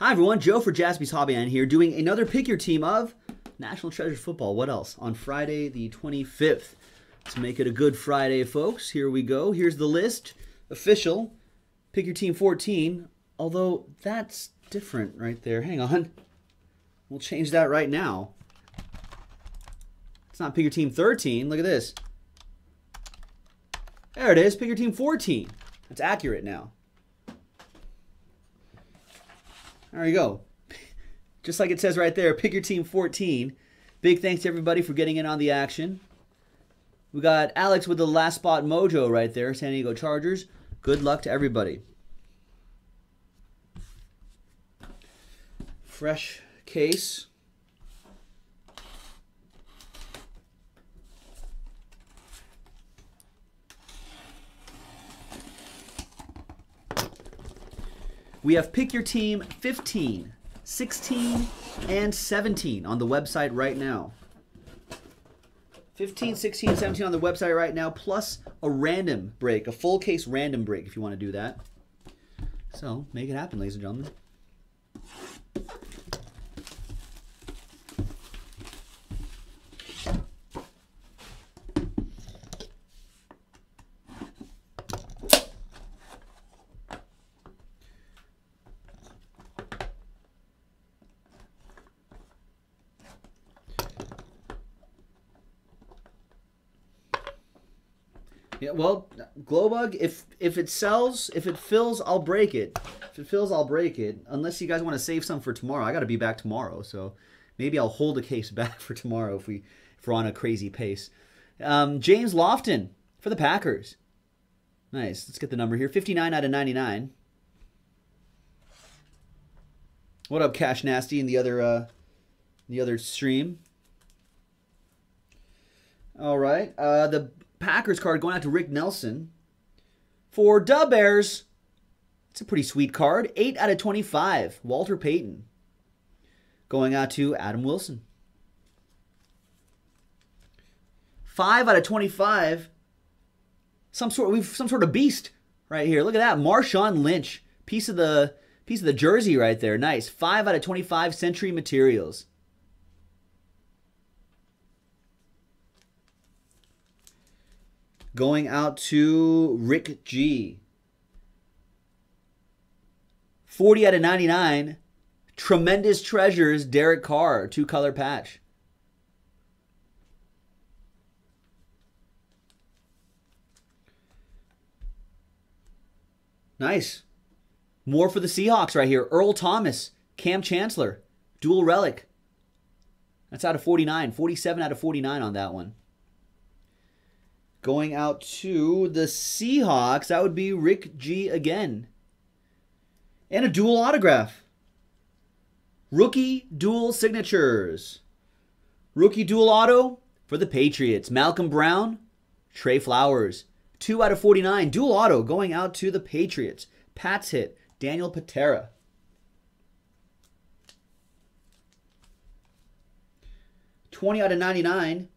Hi everyone, Joe for Jaspy's Hobbyland here, doing another pick your team of National Treasure Football. What else? On Friday the 25th. Let's make it a good Friday, folks. Here we go. Here's the list. Official. Pick your team 14. Although that's different right there. Hang on. We'll change that right now. It's not pick your team 13. Look at this. There it is. Pick your team 14. That's accurate now. There you go. Just like it says right there, pick your team 14. Big thanks to everybody for getting in on the action. We got Alex with the last spot mojo right there, San Diego Chargers. Good luck to everybody. Fresh case. We have Pick Your Team 15, 16, and 17 on the website right now. 15, 16, 17 on the website right now, plus a random break, a full case random break if you want to do that. So make it happen, ladies and gentlemen. Yeah, well, Glowbug, if if it sells, if it fills, I'll break it. If it fills, I'll break it. Unless you guys want to save some for tomorrow. I got to be back tomorrow, so maybe I'll hold a case back for tomorrow if we if we're on a crazy pace. Um, James Lofton for the Packers. Nice. Let's get the number here. 59 out of 99. What up, Cash Nasty, in the other uh, the other stream? All right. Uh, the Packers card going out to Rick Nelson. For Dub Bears, it's a pretty sweet card. 8 out of 25. Walter Payton. Going out to Adam Wilson. 5 out of 25. Some sort we've some sort of beast right here. Look at that. Marshawn Lynch. Piece of the piece of the jersey right there. Nice. 5 out of 25 Century Materials. Going out to Rick G. 40 out of 99. Tremendous Treasures, Derek Carr, two color patch. Nice. More for the Seahawks right here. Earl Thomas, Kam Chancellor, dual relic. That's out of 49. 47 out of 49 on that one. Going out to the Seahawks, that would be Rick G again. And a dual autograph. Rookie dual signatures. Rookie dual auto for the Patriots. Malcolm Brown, Trey Flowers. 2 out of 49. Dual auto going out to the Patriots. Pats hit. Daniel Patera. Twenty out of ninety nine.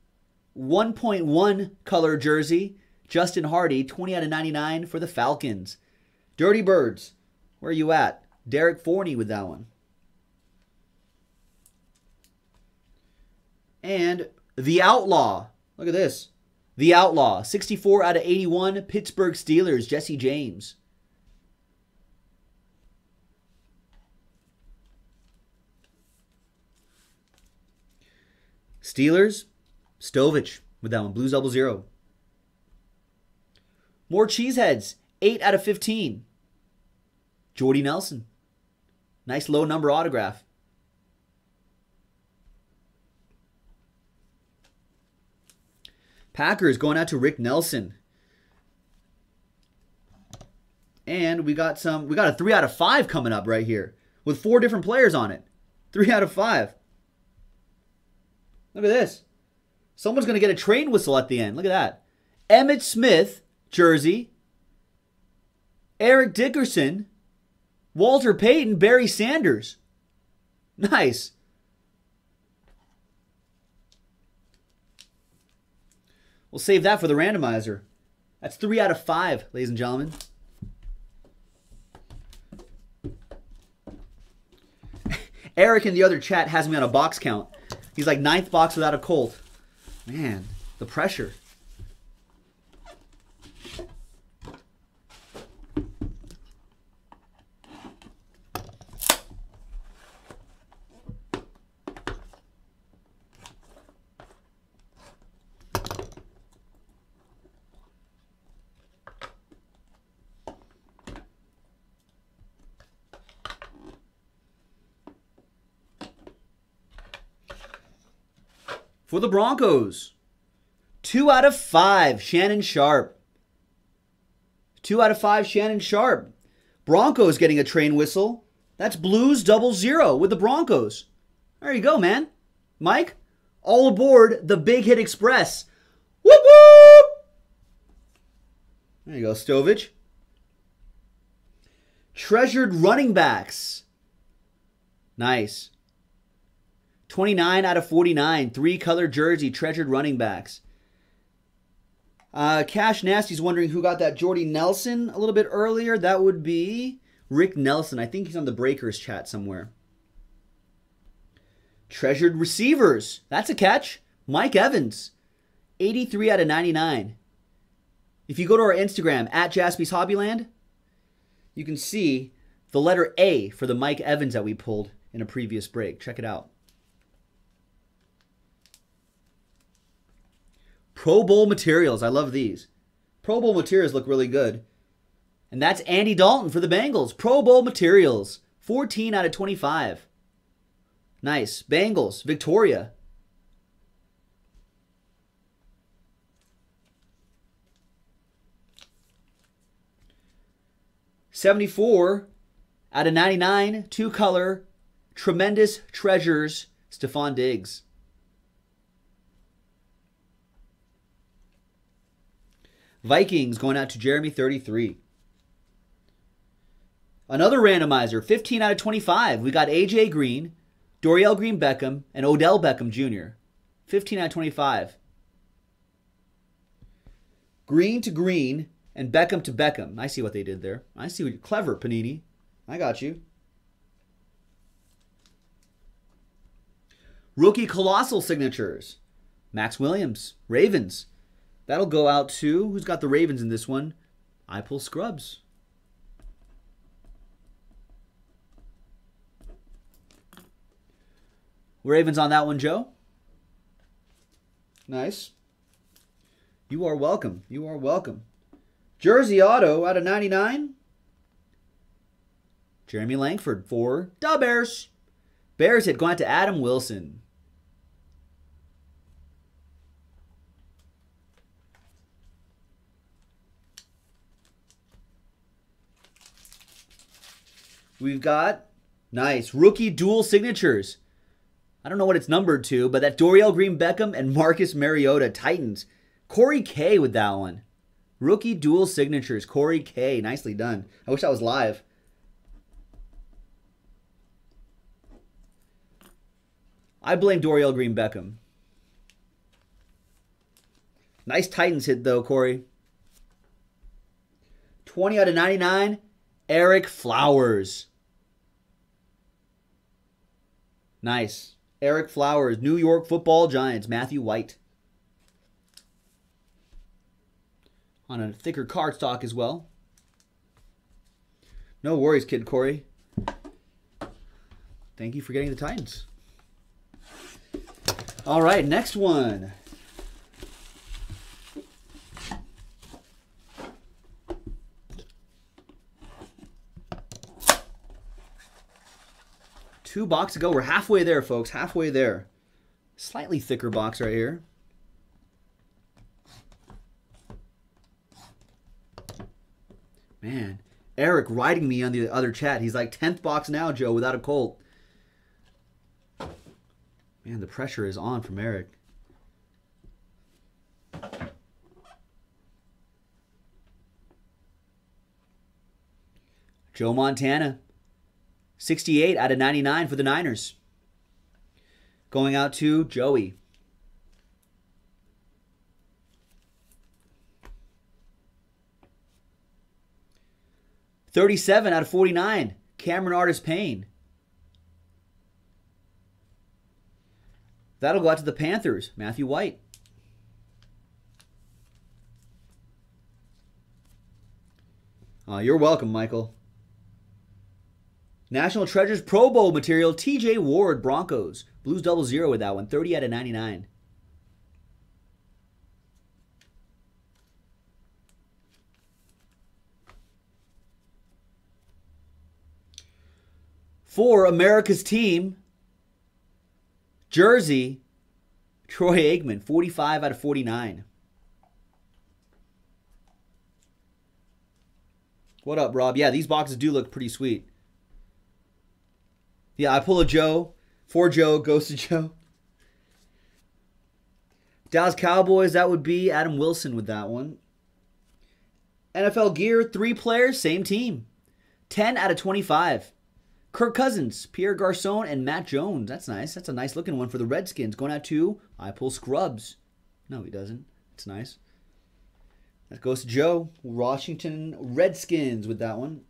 1.1 color jersey. Justin Hardy, 20 out of 99 for the Falcons. Dirty Birds, where are you at? Derek Forney with that one. And The Outlaw. Look at this. The Outlaw, 64 out of 81. Pittsburgh Steelers, Jesse James. Steelers, Stovich with that one. Blues double zero. More cheeseheads. 8 out of 15. Jordy Nelson. Nice low number autograph. Packers going out to Rick Nelson. And we got some we got a 3 out of 5 coming up right here with four different players on it. 3 out of 5. Look at this. Someone's going to get a train whistle at the end. Look at that. Emmitt Smith, jersey. Eric Dickerson. Walter Payton, Barry Sanders. Nice. We'll save that for the randomizer. That's three out of five, ladies and gentlemen. Eric in the other chat has me on a box count. He's like ninth box without a Colt. Man, the pressure. For the Broncos, two out of five, Shannon Sharpe. Two out of five, Shannon Sharpe. Broncos getting a train whistle. That's Blues double zero with the Broncos. There you go, man. Mike, all aboard the Big Hit Express. Whoop whoop! There you go, Stovich. Treasured running backs. Nice. 29 out of 49. Three color jersey, treasured running backs. Uh, Cash Nasty's wondering who got that Jordy Nelson a little bit earlier. That would be Rick Nelson. I think he's on the Breakers chat somewhere. Treasured receivers. That's a catch. Mike Evans. 83 out of 99. If you go to our Instagram, at Jaspy's Hobbyland, you can see the letter A for the Mike Evans that we pulled in a previous break. Check it out. Pro Bowl materials. I love these. Pro Bowl materials look really good. And that's Andy Dalton for the Bengals. Pro Bowl materials. 14 out of 25. Nice. Bengals. Victoria. Seventy-four out of ninety-nine, two color, tremendous treasures. Stefon Diggs. Vikings going out to Jeremy 33. Another randomizer, 15 out of 25. We got AJ Green, Dorial Green Beckham, and Odell Beckham Jr. 15 out of 25. Green to green and Beckham to Beckham. I see what they did there. I see what you're clever Panini. I got you. Rookie colossal signatures. Maxx Williams, Ravens. That'll go out to who's got the Ravens in this one? I pull Scrubs. Ravens on that one, Joe. Nice. You are welcome. You are welcome. Jersey Auto out of 99. Jeremy Langford for the Bears. Bears going out to Adam Wilson. We've got nice rookie dual signatures. I don't know what it's numbered to, but that Dorial Green Beckham and Marcus Mariota Titans. Corey K with that one. Rookie dual signatures. Corey K. Nicely done. I wish that was live. I blame Dorial Green Beckham. Nice Titans hit though, Corey. 20 out of 99. Ereck Flowers. Nice. Ereck Flowers, New York Football Giants, Matthew White. On a thicker cardstock as well. No worries, Kid Corey. Thank you for getting the Titans. All right, next one. Two box to go. We're halfway there, folks. Halfway there. Slightly thicker box right here. Man, Eric riding me on the other chat. He's like 10th box now, Joe, without a Colt. Man, the pressure is on from Eric. Joe Montana. 68 out of 99 for the Niners. Going out to Joey. Thirty-seven out of forty-nine. Cameron Artis-Payne. That'll go out to the Panthers. Matthew White. Uh, you're welcome, Michael. National Treasures Pro Bowl material, TJ Ward, Broncos. Blues double zero with that one, 30 out of 99. For America's team, Jersey, Troy Aikman, 45 out of 49. What up, Rob? Yeah, these boxes do look pretty sweet. Yeah, I pull a Joe. For Joe, goes to Joe. Dallas Cowboys, that would be Adam Wilson with that one. NFL Gear, three players, same team. 10 out of 25. Kirk Cousins, Pierre Garcon, and Matt Jones. That's nice. That's a nice looking one for the Redskins. Going out to I pull Scrubs. No, he doesn't. It's nice. That goes to Joe. Washington Redskins with that one.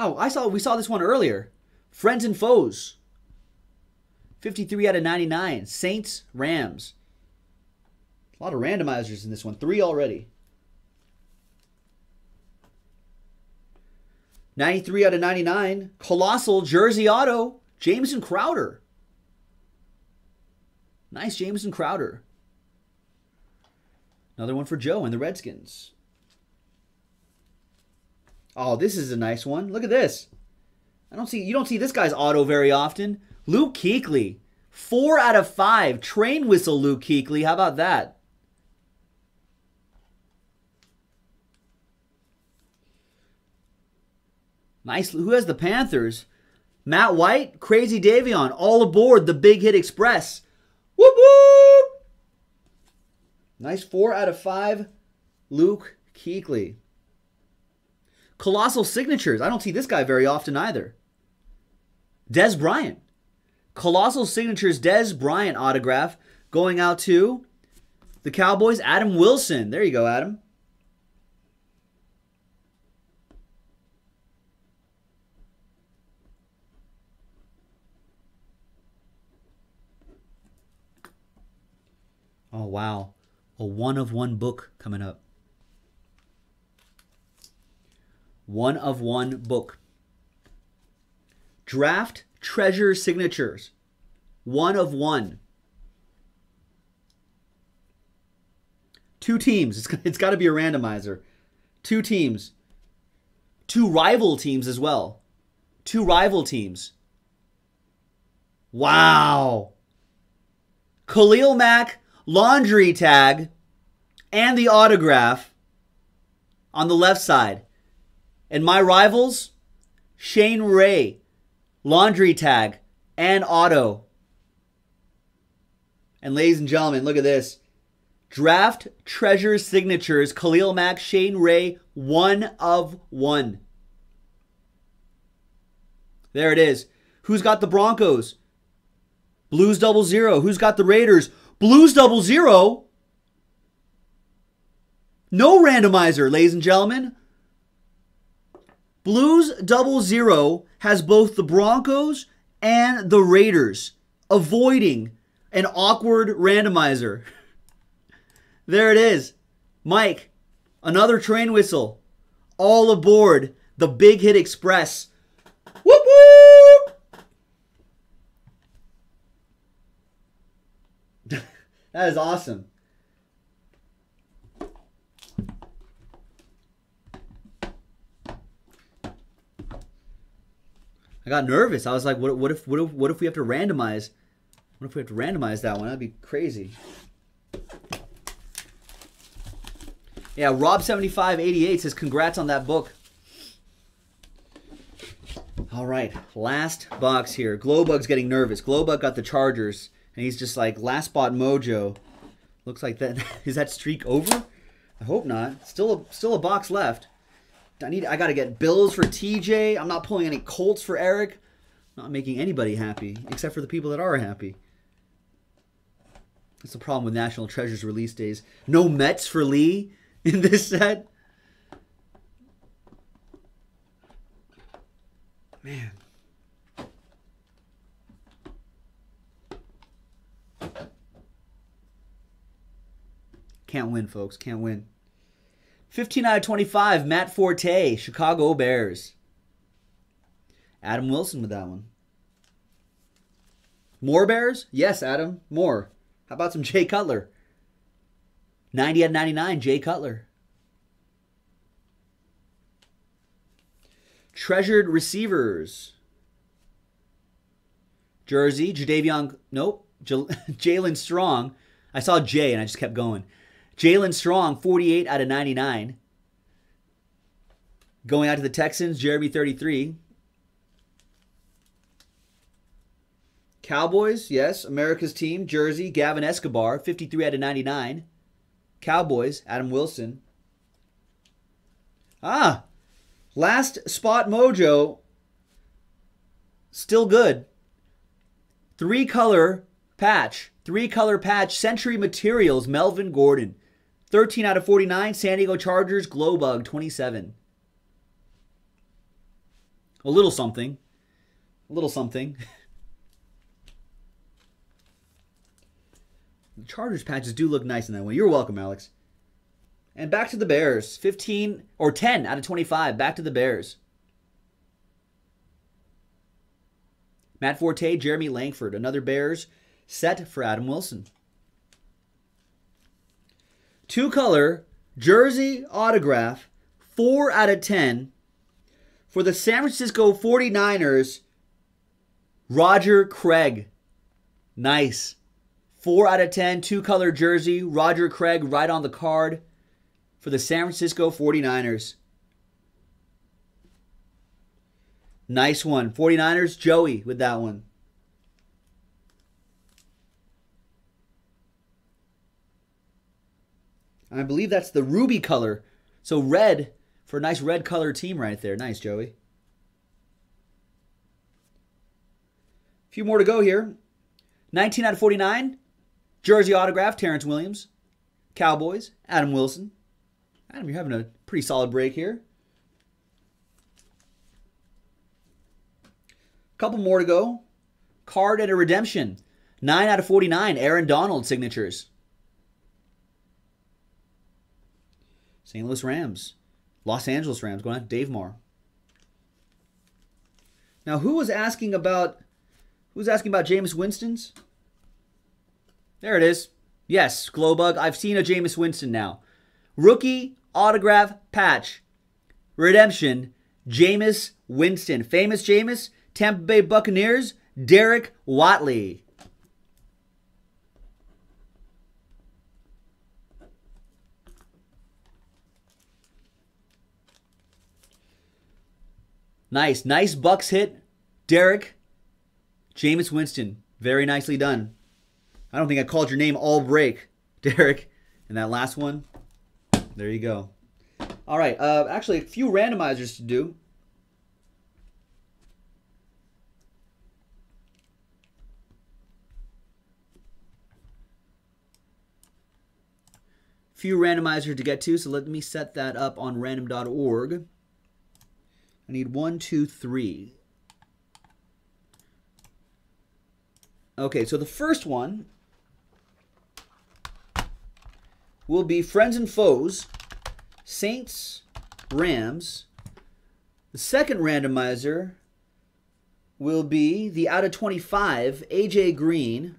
Oh, I saw we saw this one earlier. Friends and foes. 53 out of 99. Saints, Rams. A lot of randomizers in this one. Three already. 93 out of 99. Colossal Jersey Auto. Jamison Crowder. Nice Jamison Crowder. Another one for Joe and the Redskins. Oh, this is a nice one. Look at this. I don't see you don't see this guy's auto very often. Luke Kuechly. Four out of five. Train whistle Luke Kuechly. How about that? Nice. Who has the Panthers? Matt White, Crazy Davion, all aboard the Big Hit Express. Whoop whoop! Nice four out of five. Luke Kuechly. Colossal signatures. I don't see this guy very often either. Dez Bryant. Colossal signatures Dez Bryant autograph going out to the Cowboys. Adam Wilson. There you go, Adam. Oh, wow a one of one book coming up. One of one book. Draft treasure signatures. One of one. Two teams. It's, it's got to be a randomizer. Two teams. Two rival teams as well. Two rival teams. Wow. Khalil Mack laundry tag, and the autograph on the left side. And my rivals, Shane Ray, laundry tag, and auto. And ladies and gentlemen, look at this. Draft Treasure Signatures, Khalil Mack, Shane Ray, one of one. There it is. Who's got the Broncos? Blues double zero. Who's got the Raiders? Blues double zero. No randomizer, ladies and gentlemen. Blues double zero has both the Broncos and the Raiders, avoiding an awkward randomizer. there it is. Mike, another train whistle. All aboard the Big Hit Express. Whoop whoop! that is awesome. I got nervous. I was like, what, what if what if what if we have to randomize? What if we have to randomize that one? That'd be crazy. Yeah, Rob7588 says congrats on that book. All right, last box here. Glowbug's getting nervous. Glowbug got the Chargers, and he's just like last spot mojo. Looks like that is that streak over? I hope not. Still a still a box left. I need. I gotta get Bills for TJ. I'm not pulling any Colts for Eric. Not making anybody happy except for the people that are happy. That's the problem with National Treasures release days. No Mets for Lee in this set. Man. Can't win, folks. Can't win. 15 out of 25, Matt Forte, Chicago Bears. Adam Wilson with that one. More Bears? Yes, Adam. More. How about some Jay Cutler? 90 out of 99, Jay Cutler. Treasured receivers. Jersey, Jadavion, nope, Jaelen Strong. I saw Jay and I just kept going. Jaelen Strong, 48 out of 99. Going out to the Texans, Jeremy 33. Cowboys, yes, America's team, Jersey, Gavin Escobar, 53 out of 99. Cowboys, Adam Wilson. Ah, last spot mojo, still good. Three color patch, three color patch, Century Materials, Melvin Gordon. 13 out of 49, San Diego Chargers, Glowbug, 27. A little something. A little something. the Chargers patches do look nice in that way. You're welcome, Alex. And back to the Bears. 15 or 10 out of 25. Back to the Bears. Matt Forte, Jeremy Langford. Another Bears set for Adam Wilson. Two color jersey autograph, 4 out of 10 for the San Francisco 49ers, Roger Craig. Nice. 4 out of 10, two color jersey, Roger Craig right on the card for the San Francisco 49ers. Nice one. 49ers, Joey with that one. I believe that's the ruby color. So red for a nice red color team right there. Nice, Joey. A few more to go here. 19 out of 49. Jersey autograph, Terrance Williams. Cowboys, Adam Wilson. Adam, you're having a pretty solid break here. A Couple more to go. Card and a redemption. 9 out of 49. Aaron Donald signatures. St. Louis Rams. Los Angeles Rams going out Dave Moore. Now, who was asking about who's asking about Jameis Winston's? There it is. Yes, Glowbug. I've seen a Jameis Winston now. Rookie autograph patch. Redemption. Jameis Winston. Famous Jameis. Tampa Bay Buccaneers. Derek Watley. Nice. Nice Bucks hit. Derek. Jameis Winston. Very nicely done. I don't think I called your name all break, Derek. And that last one, there you go. All right. Uh, actually, a few randomizers to do. Few randomizers to get to, so let me set that up on random.org. I need one, two, three. Okay, so the first one will be Friends and Foes, Saints, Rams. The second randomizer will be the out of 25, AJ Green,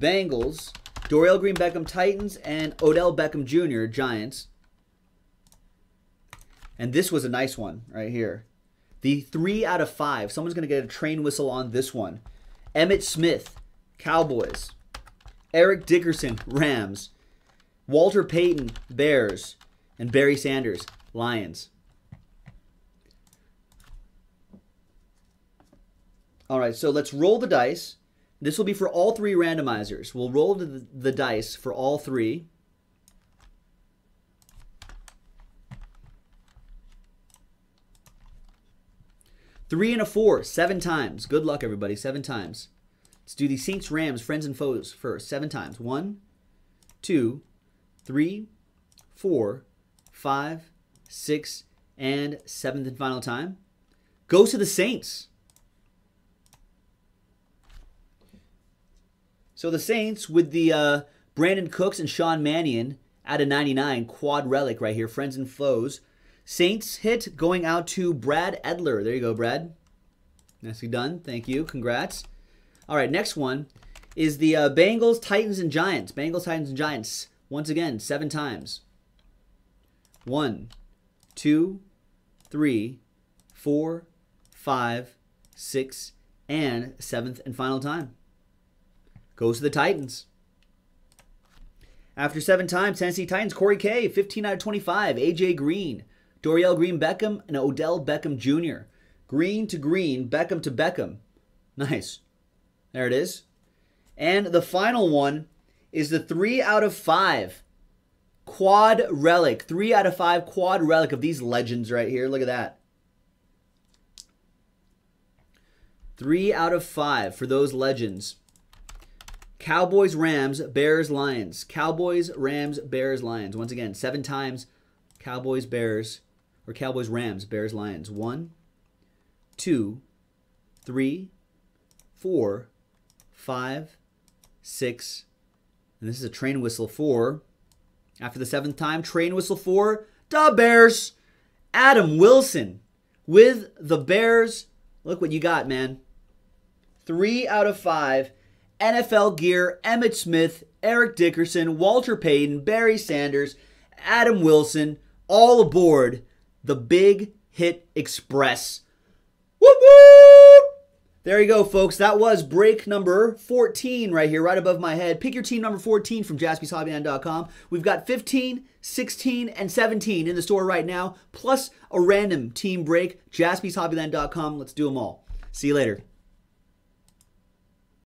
Bengals, Dorial Green Beckham Titans, and Odell Beckham Jr. Giants. And this was a nice one right here. The three out of five. Someone's going to get a train whistle on this one. Emmitt Smith, Cowboys. Eric Dickerson, Rams. Walter Payton, Bears. And Barry Sanders, Lions. All right, so let's roll the dice. This will be for all three randomizers. We'll roll the, the dice for all three. Three and a four, seven times. Good luck, everybody. Seven times. Let's do the Saints, Rams, friends, and foes first. Seven times. One, two, three, four, five, six, and seventh and final time. Goes to the Saints. So the Saints with the uh, Brandin Cooks and Sean Mannion out of 99. Quad relic right here. Friends and foes. Saints hit going out to Brad Edler. There you go, Brad. Nicely done. Thank you. Congrats. All right, next one is the uh, Bengals, Titans, and Giants. Bengals, Titans, and Giants. Once again, seven times. One, two, three, four, five, six, and seventh and final time. Goes to the Titans. After seven times, Tennessee Titans, Corey K, 15 out of 25. AJ Green, Dorial Green Beckham, and Odell Beckham Jr. Green to green, Beckham to Beckham. Nice. There it is. And the final one is the three out of five quad relic. Three out of five quad relic of these legends right here. Look at that. Three out of five for those legends. Cowboys, Rams, Bears, Lions. Cowboys, Rams, Bears, Lions. Once again, seven times Cowboys, Bears, or Cowboys, Rams, Bears, Lions. One, two, three, four, five, six, and this is a train whistle for. After the seventh time, train whistle for the Bears. Adam Wilson with the Bears. Look what you got, man. Three out of five. NFL gear, Emmitt Smith, Eric Dickerson, Walter Payton, Barry Sanders, Adam Wilson, all aboard the Big Hit Express. Whoop whoop! There you go, folks. That was break number 14 right here, right above my head. Pick your team number 14 from jaspyshobbyland.com. We've got 15, 16, and 17 in the store right now, plus a random team break. jaspyshobbyland.com. Let's do them all. See you later.